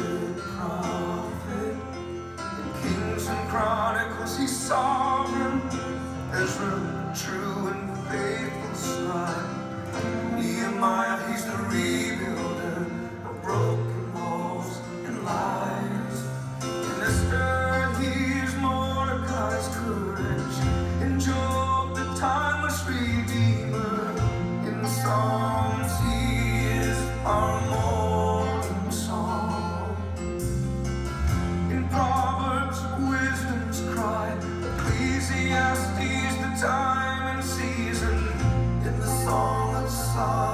The prophet. In Kings and Chronicles, he's sovereign. Ezra, true and faithful son. Nehemiah, he's the rebuilder of broken walls and lies. In Esther, he's Mordecai's courage. In Job, the timeless redeemer. In Psalms, he is time and season in the song of song.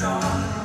strong.